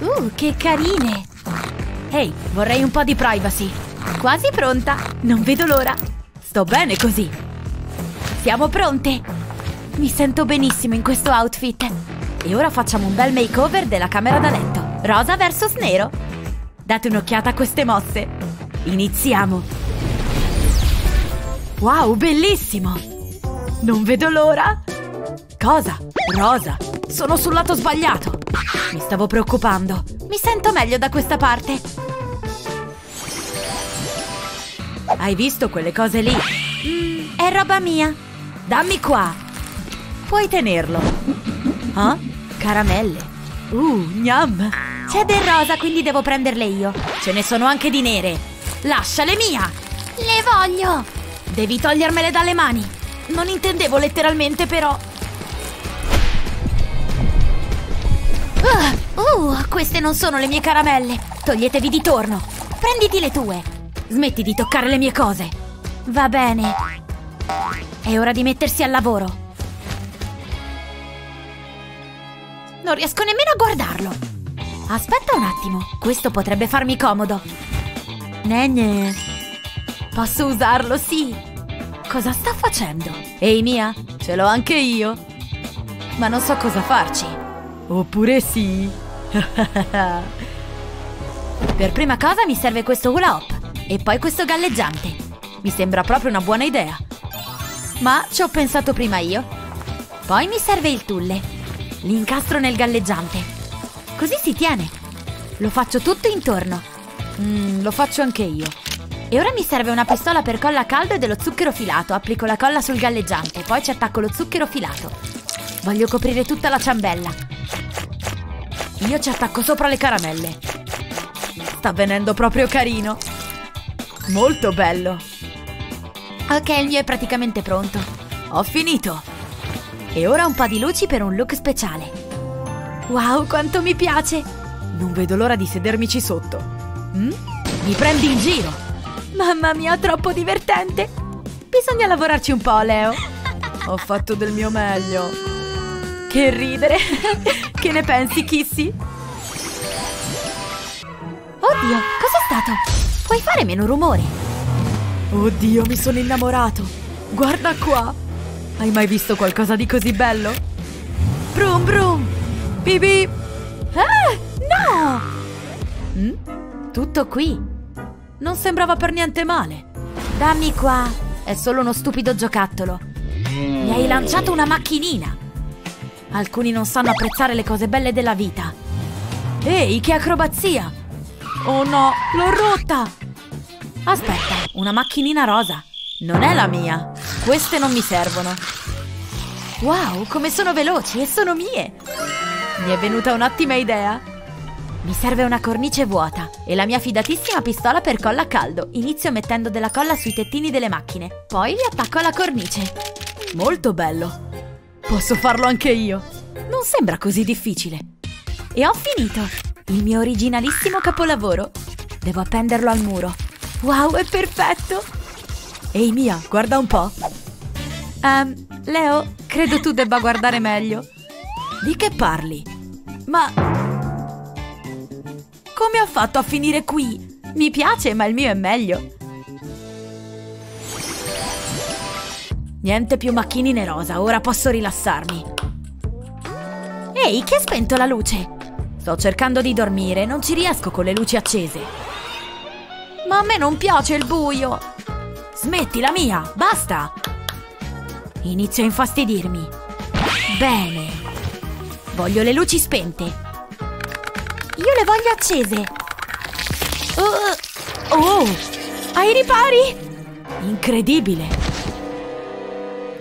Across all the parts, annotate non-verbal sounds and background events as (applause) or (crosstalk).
Uh, che carine! Ehi, vorrei un po' di privacy. Quasi pronta. Non vedo l'ora. Sto bene così. Siamo pronte. Mi sento benissimo in questo outfit. E ora facciamo un bel makeover della camera da letto. Rosa versus nero. Date un'occhiata a queste mosse. Iniziamo. Wow, bellissimo! Non vedo l'ora. Cosa? Rosa. Sono sul lato sbagliato. Mi stavo preoccupando. Mi sento meglio da questa parte. Hai visto quelle cose lì? Mm, è roba mia. Dammi qua. Puoi tenerlo. Ah? Caramelle. Uh, gnam. C'è del rosa, quindi devo prenderle io. Ce ne sono anche di nere. Lasciale mia. Le voglio. Devi togliermele dalle mani. Non intendevo letteralmente, però. Uh, queste non sono le mie caramelle. Toglietevi di torno. Prenditi le tue. Smetti di toccare le mie cose. Va bene. È ora di mettersi al lavoro. Non riesco nemmeno a guardarlo. Aspetta un attimo, questo potrebbe farmi comodo. Negne. Posso usarlo, sì. Cosa sta facendo? Ehi Mia, ce l'ho anche io. Ma non so cosa farci. Oppure sì. (laughs) per prima cosa mi serve questo hula hoop e poi questo galleggiante. Mi sembra proprio una buona idea. Ma ci ho pensato prima io. Poi mi serve il tulle. L'incastro nel galleggiante. Così si tiene. Lo faccio tutto intorno. Mm, lo faccio anche io. E ora mi serve una pistola per colla a caldo e dello zucchero filato. Applico la colla sul galleggiante, poi ci attacco lo zucchero filato. Voglio coprire tutta la ciambella. Io ci attacco sopra le caramelle. Sta venendo proprio carino. Molto bello. Ok, il mio è praticamente pronto. Ho finito. E ora un po' di luci per un look speciale. Wow, quanto mi piace! Non vedo l'ora di sedermici sotto. Mm? Mi prendi in giro? Mamma mia, troppo divertente! Bisogna lavorarci un po', Leo. (laughs) Ho fatto del mio meglio. Che ridere! (laughs) che ne pensi, Kissy? Oddio, cos'è stato? Puoi fare meno rumore? Oddio, mi sono innamorato! Guarda qua! Hai mai visto qualcosa di così bello? Brum brum! Bibi! Ah, no! Mm? Tutto qui? Non sembrava per niente male. Dammi qua! È solo uno stupido giocattolo. Mi hai lanciato una macchinina! Alcuni non sanno apprezzare le cose belle della vita. Ehi, che acrobazia! Oh no, l'ho rotta! Aspetta, una macchinina rosa. Non è la mia. Queste non mi servono. Wow, come sono veloci e sono mie! Mi è venuta un'ottima idea. Mi serve una cornice vuota e la mia fidatissima pistola per colla a caldo. Inizio mettendo della colla sui tettini delle macchine, poi li attacco alla cornice. Molto bello. Posso farlo anche io. Non sembra così difficile. E ho finito. Il mio originalissimo capolavoro. Devo appenderlo al muro. Wow, è perfetto! Ehi Mia, guarda un po'. Um, Leo, credo tu debba guardare meglio. Di che parli? Ma... Come ho fatto a finire qui? Mi piace, ma il mio è meglio. Niente più macchinine rosa, ora posso rilassarmi. Ehi, chi ha spento la luce? Sto cercando di dormire, non ci riesco con le luci accese. Ma a me non piace il buio. Smettila mia, basta. Inizio a infastidirmi. Bene. Voglio le luci spente. Io le voglio accese. Uh, oh, ai ripari? Incredibile.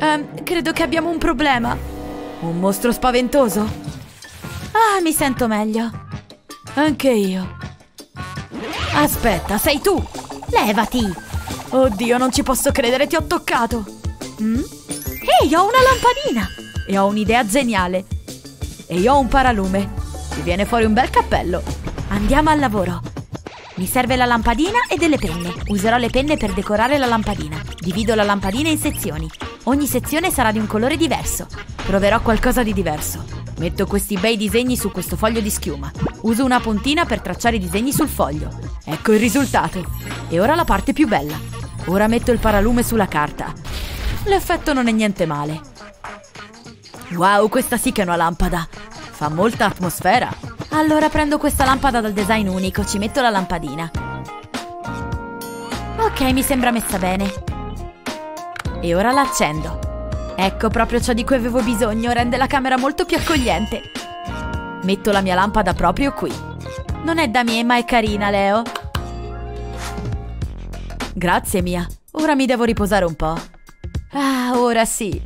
Um, credo che abbiamo un problema. Un mostro spaventoso? Ah, mi sento meglio. Anche io. Aspetta, sei tu! Levati! Oddio, non ci posso credere, ti ho toccato! Mm? Ehi, ho una lampadina! E ho un'idea geniale! E io ho un paralume! Ti viene fuori un bel cappello! Andiamo al lavoro! Mi serve la lampadina e delle penne. Userò le penne per decorare la lampadina. Divido la lampadina in sezioni. Ogni sezione sarà di un colore diverso. Proverò qualcosa di diverso. Metto questi bei disegni su questo foglio di schiuma. Uso una puntina per tracciare i disegni sul foglio. Ecco il risultato. E ora la parte più bella. Ora metto il paralume sulla carta. L'effetto non è niente male. Wow, questa sì che è una lampada. Fa molta atmosfera. Allora prendo questa lampada dal design unico, ci metto la lampadina. Ok, mi sembra messa bene. E ora la accendo. Ecco proprio ciò di cui avevo bisogno, rende la camera molto più accogliente. Metto la mia lampada proprio qui. Non è da me, ma è carina, Leo. Grazie, Mia. Ora mi devo riposare un po'. Ah, ora sì.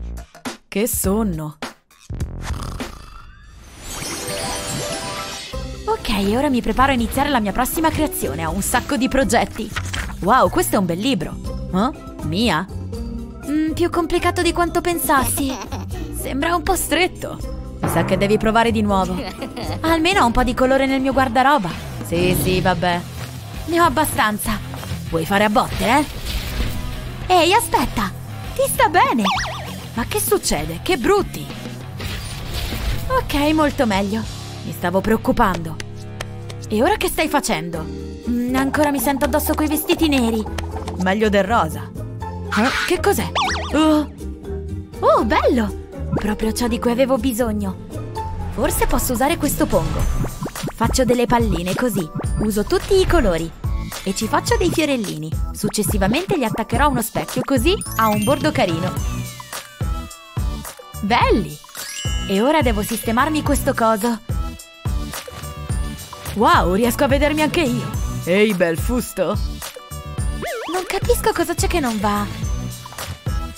Che sonno. Ok, ora mi preparo a iniziare la mia prossima creazione. Ho un sacco di progetti. Wow, questo è un bel libro. Eh? Mia? Più complicato di quanto pensassi. Sembra un po' stretto. Mi sa che devi provare di nuovo. Almeno un po' di colore nel mio guardaroba. Sì, sì, vabbè. Ne ho abbastanza. Vuoi fare a botte, eh? Ehi, aspetta! Ti sta bene! Ma che succede? Che brutti! Ok, molto meglio. Mi stavo preoccupando. E ora che stai facendo? Mm, ancora mi sento addosso quei vestiti neri. Meglio del rosa. Eh, che cos'è? Oh. oh, bello! Proprio ciò di cui avevo bisogno. Forse posso usare questo pongo. Faccio delle palline così. Uso tutti i colori. E ci faccio dei fiorellini. Successivamente li attaccherò a uno specchio così ha un bordo carino. Belli! E ora devo sistemarmi questo coso. Wow, riesco a vedermi anche io. Ehi, bel fusto. Non capisco cosa c'è che non va.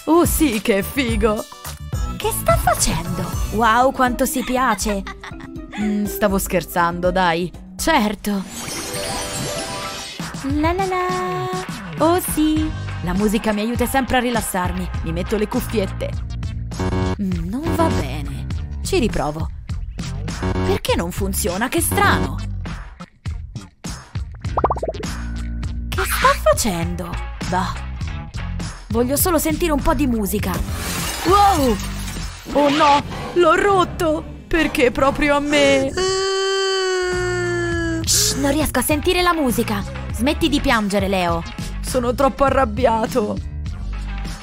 Oh sì, che figo. Che sta facendo? Wow, quanto si piace. Mm, stavo scherzando, dai. Certo. La la la. Oh sì. La musica mi aiuta sempre a rilassarmi. Mi metto le cuffiette. Mm, non va bene. Ci riprovo. Perché non funziona? Che strano. Che sta facendo? Bah. Voglio solo sentire un po' di musica. Wow! Oh no! L'ho rotto! Perché proprio a me? Shh, non riesco a sentire la musica. Smetti di piangere, Leo. Sono troppo arrabbiato.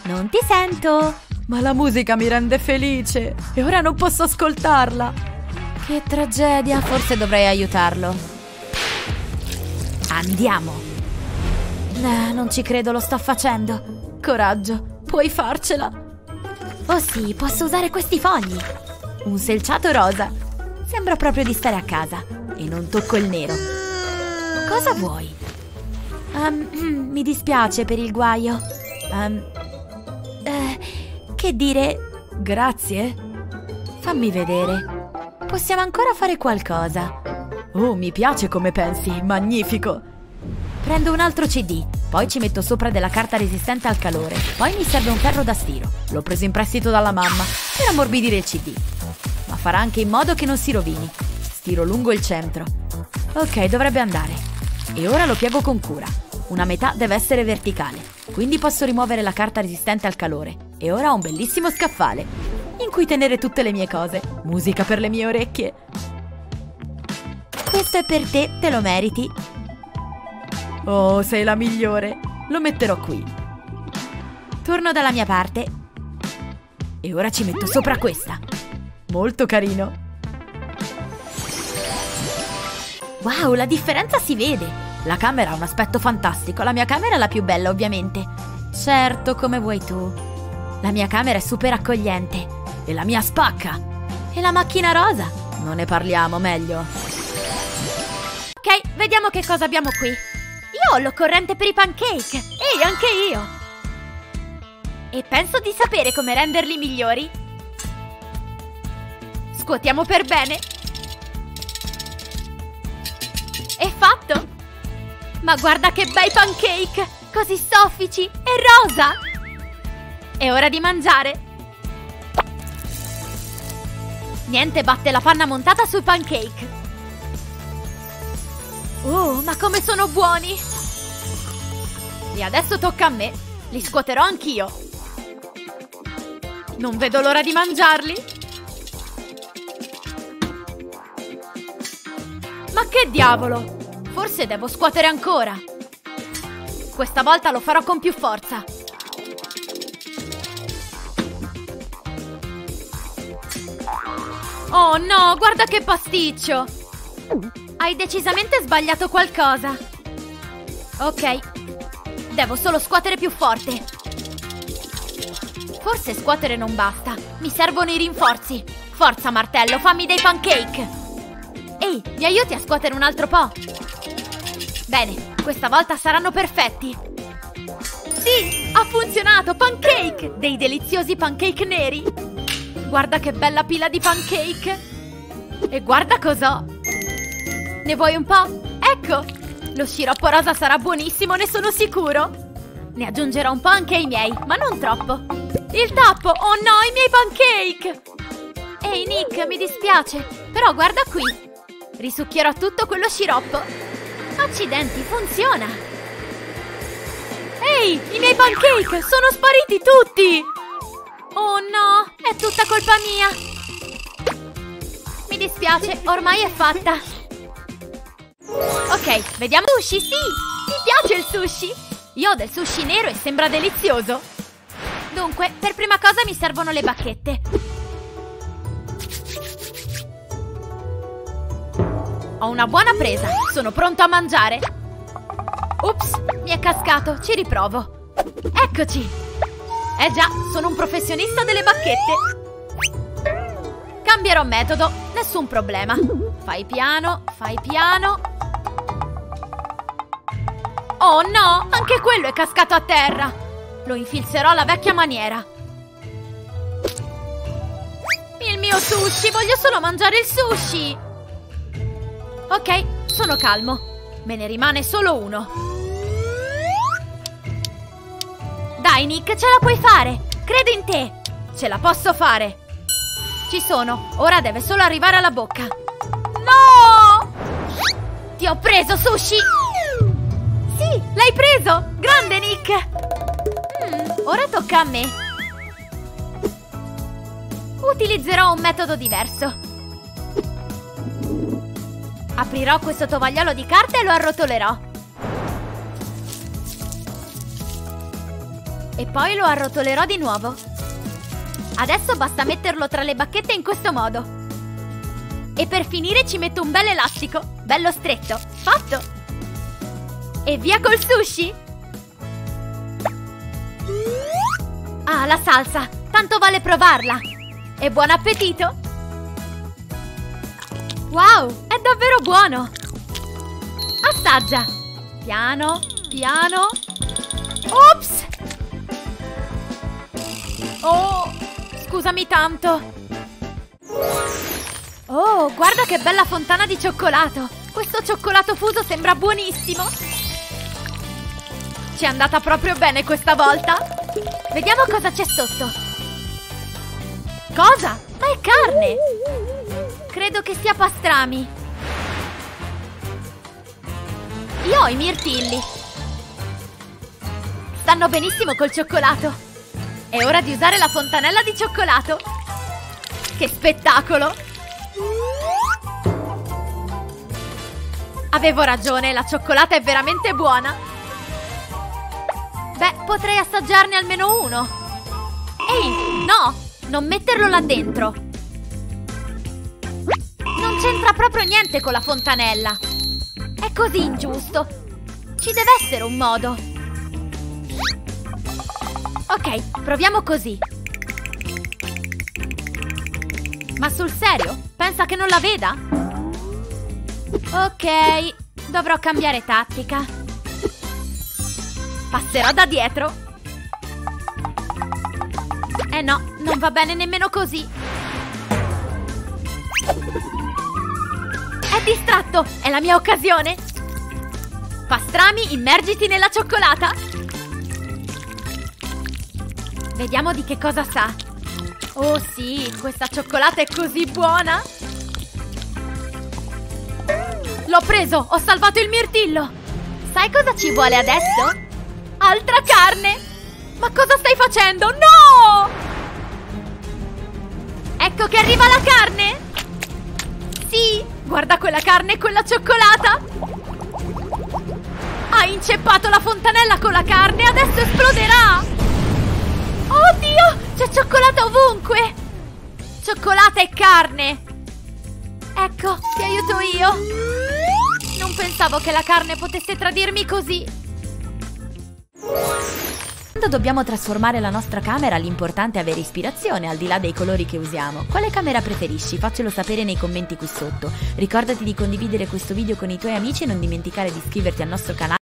Non ti sento. Ma la musica mi rende felice e ora non posso ascoltarla. Che tragedia, forse dovrei aiutarlo. Andiamo. Eh, non ci credo, lo sto facendo. Coraggio, puoi farcela. Oh sì, posso usare questi fogli. Un selciato rosa. Sembra proprio di stare a casa. E non tocco il nero. Cosa vuoi? Um, (clears throat) mi dispiace per il guaio. Um, eh, che dire? Grazie? Fammi vedere. Possiamo ancora fare qualcosa. Oh, mi piace come pensi. Magnifico. Prendo un altro CD, poi ci metto sopra della carta resistente al calore. Poi mi serve un ferro da stiro. L'ho preso in prestito dalla mamma per ammorbidire il CD. Ma farà anche in modo che non si rovini. Stiro lungo il centro. Ok, dovrebbe andare. E ora lo piego con cura. Una metà deve essere verticale, quindi posso rimuovere la carta resistente al calore. E ora ho un bellissimo scaffale, in cui tenere tutte le mie cose. Musica per le mie orecchie. Questo è per te, te lo meriti. Oh, sei la migliore. Lo metterò qui. Torno dalla mia parte. E ora ci metto sopra questa. Molto carino. Wow, la differenza si vede. La camera ha un aspetto fantastico. La mia camera è la più bella, ovviamente. Certo, come vuoi tu. La mia camera è super accogliente. E la mia spacca. E la macchina rosa. Non ne parliamo, meglio. Ok, vediamo che cosa abbiamo qui. Io ho l'occorrente per i pancake. Ehi, anche io. E penso di sapere come renderli migliori. Scuotiamo per bene. È fatto! Ma guarda che bei pancake! Così soffici e rosa! È ora di mangiare! Niente batte la panna montata sui pancake! Oh, ma come sono buoni! E adesso tocca a me! Li scuoterò anch'io! Non vedo l'ora di mangiarli! Ma che diavolo! Forse devo scuotere ancora. Questa volta lo farò con più forza. Oh no, guarda che pasticcio! Hai decisamente sbagliato qualcosa. Ok, devo solo scuotere più forte. Forse scuotere non basta. Mi servono i rinforzi. Forza, martello, fammi dei pancake. Ehi, mi aiuti a scuotere un altro po'? Bene, questa volta saranno perfetti. Sì, ha funzionato! Pancake! Dei deliziosi pancake neri! Guarda che bella pila di pancake! E guarda cos'ho! Ne vuoi un po'? Ecco! Lo sciroppo rosa sarà buonissimo, ne sono sicuro! Ne aggiungerò un po' anche ai miei, ma non troppo! Il tappo! Oh no, i miei pancake! Ehi Nick, mi dispiace, però guarda qui! Risucchierò tutto quello sciroppo! Accidenti, funziona! Ehi, i miei pancake! Sono spariti tutti! Oh no, è tutta colpa mia! Mi dispiace, ormai è fatta! Ok, vediamo sushi, sì! Mi piace il sushi! Io ho del sushi nero e sembra delizioso! Dunque, per prima cosa mi servono le bacchette. Ho una buona presa, sono pronto a mangiare! Ups, mi è cascato, ci riprovo! Eccoci! Eh già, sono un professionista delle bacchette! Cambierò metodo, nessun problema. Fai piano, fai piano. Oh no, anche quello è cascato a terra. Lo infilzerò alla vecchia maniera. Il mio sushi, voglio solo mangiare il sushi. Ok, sono calmo. Me ne rimane solo uno. Dai, Nick, ce la puoi fare! Credo in te! Ce la posso fare! Ci sono, ora deve solo arrivare alla bocca. No! Ti ho preso, Sushi! Sì, l'hai preso! Grande, Nick! Mm, ora tocca a me. Utilizzerò un metodo diverso. Aprirò questo tovagliolo di carta e lo arrotolerò. E poi lo arrotolerò di nuovo. Adesso basta metterlo tra le bacchette in questo modo. E per finire ci metto un bel elastico, bello stretto. Fatto! E via col sushi! Ah, la salsa! Tanto vale provarla! E buon appetito! Wow, è davvero buono! Assaggia! Piano, piano... Ops! Oh, scusami tanto. Oh, guarda che bella fontana di cioccolato. Questo cioccolato fuso sembra buonissimo. Ci è andata proprio bene questa volta. Vediamo cosa c'è sotto. Cosa? Ma è carne! Credo che sia pastrami. Io ho i mirtilli. Stanno benissimo col cioccolato. È ora di usare la fontanella di cioccolato! Che spettacolo! Avevo ragione, la cioccolata è veramente buona! Beh, potrei assaggiarne almeno uno! Ehi, no! Non metterlo là dentro! Non c'entra proprio niente con la fontanella! È così ingiusto! Ci deve essere un modo! Ok, proviamo così. Ma sul serio? Pensa che non la veda? Ok, dovrò cambiare tattica. Passerò da dietro. Eh no, non va bene nemmeno così. È distratto! È la mia occasione! Pastrami, immergiti nella cioccolata! Vediamo di che cosa sa. Oh sì, questa cioccolata è così buona! L'ho preso! Ho salvato il mirtillo! Sai cosa ci vuole adesso? Altra carne! Ma cosa stai facendo? No! Ecco che arriva la carne! Sì, Guarda quella carne e quella cioccolata! Hai inceppato la fontanella con la carne, adesso esploderà! Oddio, c'è cioccolata ovunque! Cioccolata e carne! Ecco, ti aiuto io! Non pensavo che la carne potesse tradirmi così! Quando dobbiamo trasformare la nostra camera l'importante è avere ispirazione al di là dei colori che usiamo. Quale camera preferisci? Faccelo sapere nei commenti qui sotto. Ricordati di condividere questo video con i tuoi amici e non dimenticare di iscriverti al nostro canale